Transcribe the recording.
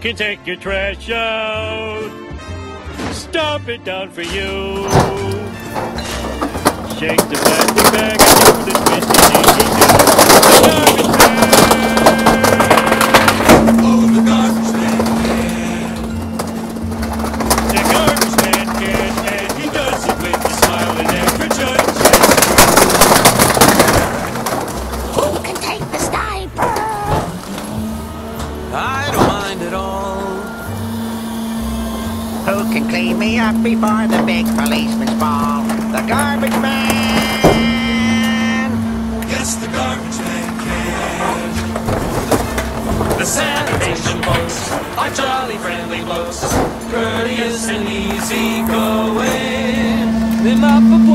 Can take your trash out? Stomp it down for you. Shake the plastic and the can clean me up before the big policeman's ball. The garbage man! Yes, the garbage man can. The sanitation folks are jolly friendly blokes, courteous and easy going. Them up